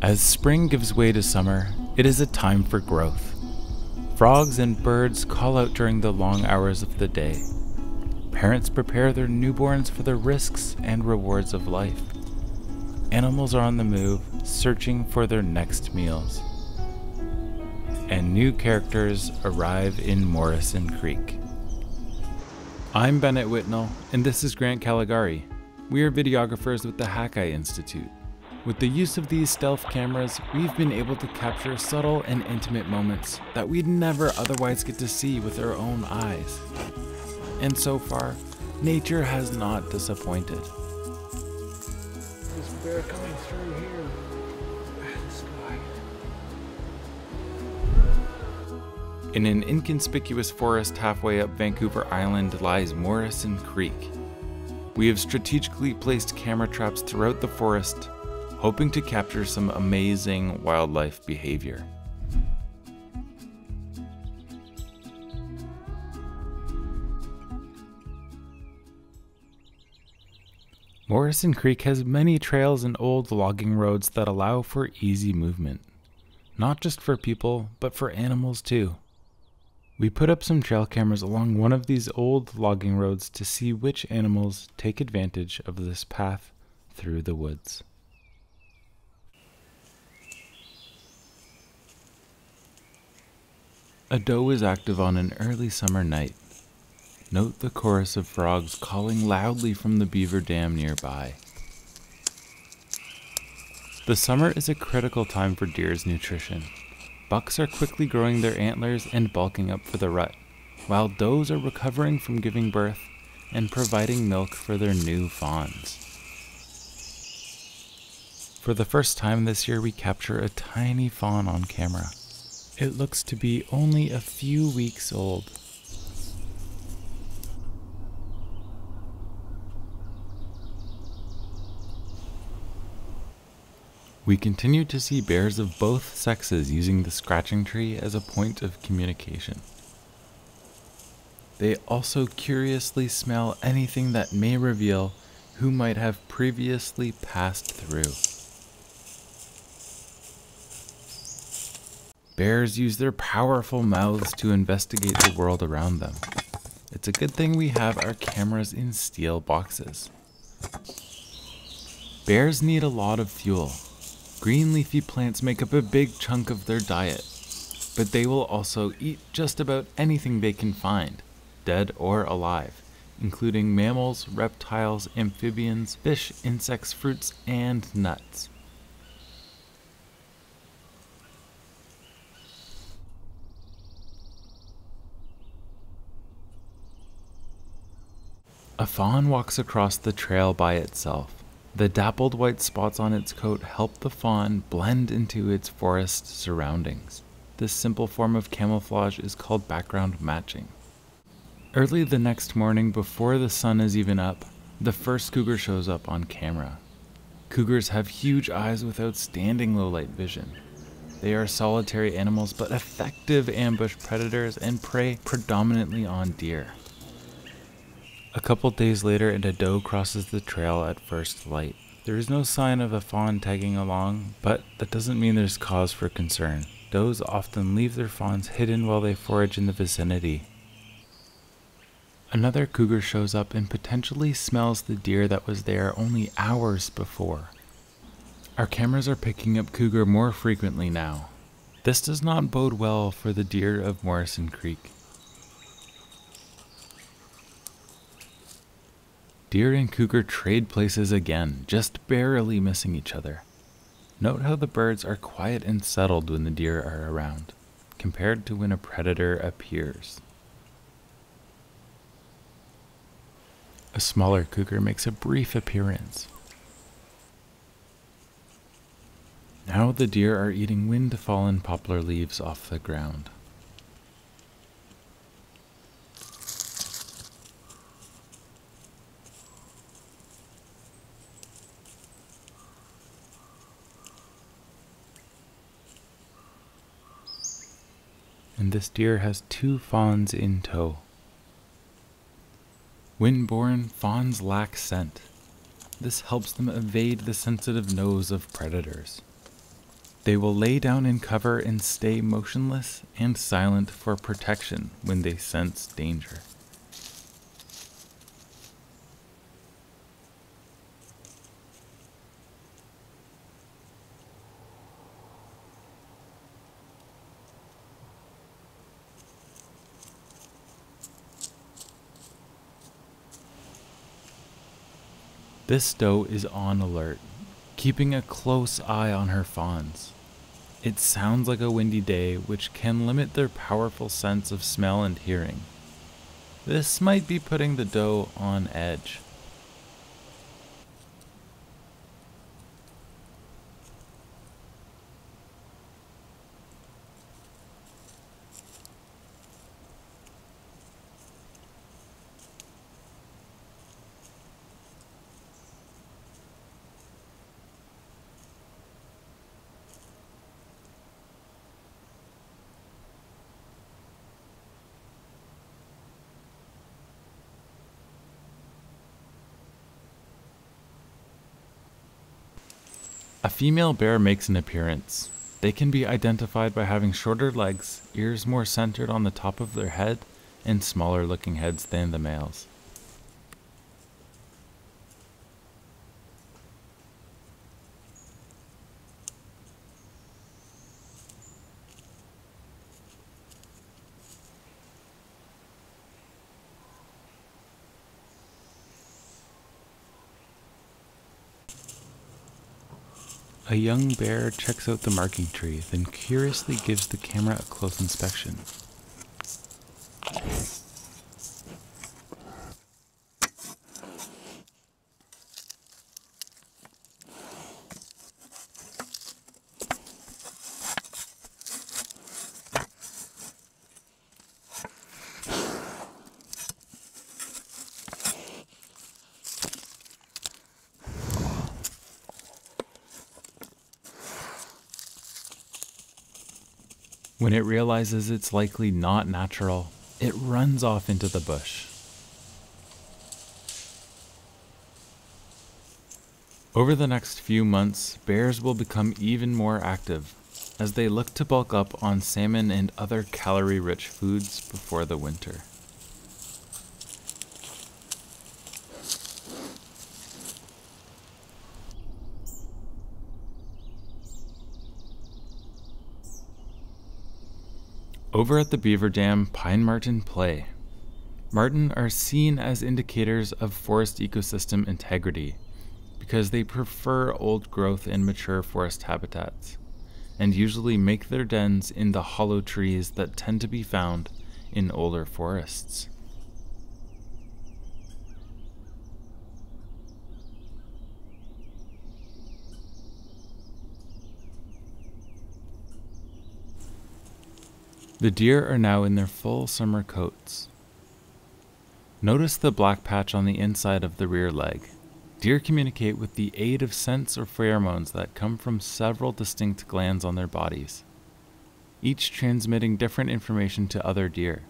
As spring gives way to summer, it is a time for growth. Frogs and birds call out during the long hours of the day. Parents prepare their newborns for the risks and rewards of life. Animals are on the move, searching for their next meals. And new characters arrive in Morrison Creek. I'm Bennett Whitnell, and this is Grant Callegari. We are videographers with the Hakai Institute. With the use of these stealth cameras, we've been able to capture subtle and intimate moments that we'd never otherwise get to see with our own eyes. And so far, nature has not disappointed. This bear coming through here. In an inconspicuous forest halfway up Vancouver Island lies Morrison Creek. We have strategically placed camera traps throughout the forest hoping to capture some amazing wildlife behavior. Morrison Creek has many trails and old logging roads that allow for easy movement. Not just for people, but for animals too. We put up some trail cameras along one of these old logging roads to see which animals take advantage of this path through the woods. A doe is active on an early summer night. Note the chorus of frogs calling loudly from the beaver dam nearby. The summer is a critical time for deer's nutrition. Bucks are quickly growing their antlers and bulking up for the rut, while does are recovering from giving birth and providing milk for their new fawns. For the first time this year, we capture a tiny fawn on camera. It looks to be only a few weeks old. We continue to see bears of both sexes using the scratching tree as a point of communication. They also curiously smell anything that may reveal who might have previously passed through. Bears use their powerful mouths to investigate the world around them. It's a good thing we have our cameras in steel boxes. Bears need a lot of fuel. Green leafy plants make up a big chunk of their diet, but they will also eat just about anything they can find, dead or alive, including mammals, reptiles, amphibians, fish, insects, fruits, and nuts. A fawn walks across the trail by itself. The dappled white spots on its coat help the fawn blend into its forest surroundings. This simple form of camouflage is called background matching. Early the next morning, before the sun is even up, the first cougar shows up on camera. Cougars have huge eyes with outstanding low light vision. They are solitary animals but effective ambush predators and prey predominantly on deer. A couple days later, and a doe crosses the trail at first light. There is no sign of a fawn tagging along, but that doesn't mean there's cause for concern. Does often leave their fawns hidden while they forage in the vicinity. Another cougar shows up and potentially smells the deer that was there only hours before. Our cameras are picking up cougar more frequently now. This does not bode well for the deer of Morrison Creek. Deer and cougar trade places again, just barely missing each other. Note how the birds are quiet and settled when the deer are around, compared to when a predator appears. A smaller cougar makes a brief appearance. Now the deer are eating wind-fallen poplar leaves off the ground. And this deer has two fawns in tow. When born, fawns lack scent. This helps them evade the sensitive nose of predators. They will lay down in cover and stay motionless and silent for protection when they sense danger. This doe is on alert, keeping a close eye on her fawns. It sounds like a windy day, which can limit their powerful sense of smell and hearing. This might be putting the doe on edge. A female bear makes an appearance. They can be identified by having shorter legs, ears more centered on the top of their head, and smaller looking heads than the males. A young bear checks out the marking tree, then curiously gives the camera a close inspection. When it realizes it's likely not natural, it runs off into the bush. Over the next few months, bears will become even more active as they look to bulk up on salmon and other calorie rich foods before the winter. Over at the beaver dam, pine marten play. Marten are seen as indicators of forest ecosystem integrity because they prefer old growth and mature forest habitats, and usually make their dens in the hollow trees that tend to be found in older forests. The deer are now in their full summer coats. Notice the black patch on the inside of the rear leg. Deer communicate with the aid of scents or pheromones that come from several distinct glands on their bodies, each transmitting different information to other deer.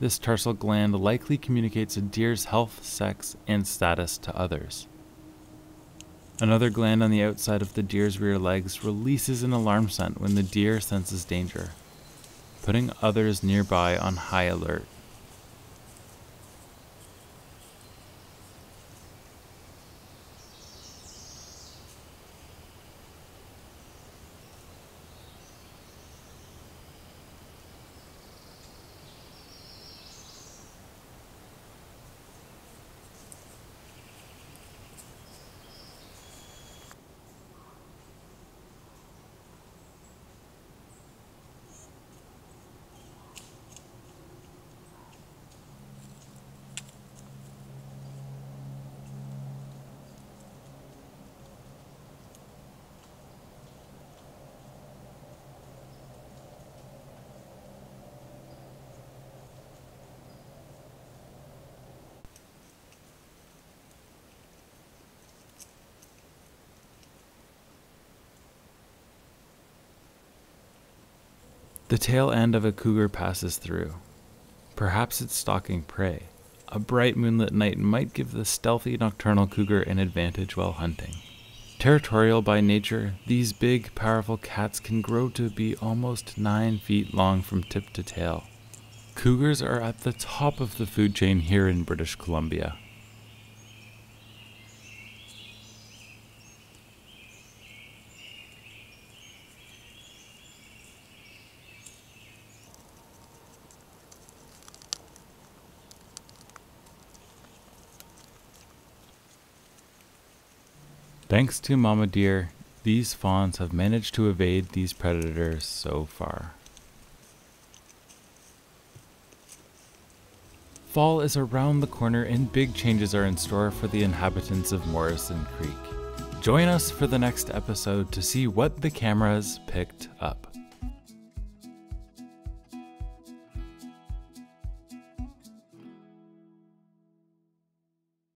This tarsal gland likely communicates a deer's health, sex, and status to others. Another gland on the outside of the deer's rear legs releases an alarm scent when the deer senses danger putting others nearby on high alert. The tail end of a cougar passes through. Perhaps it's stalking prey. A bright moonlit night might give the stealthy nocturnal cougar an advantage while hunting. Territorial by nature, these big, powerful cats can grow to be almost 9 feet long from tip to tail. Cougars are at the top of the food chain here in British Columbia. Thanks to Mama Deer, these fawns have managed to evade these predators so far. Fall is around the corner and big changes are in store for the inhabitants of Morrison Creek. Join us for the next episode to see what the cameras picked up.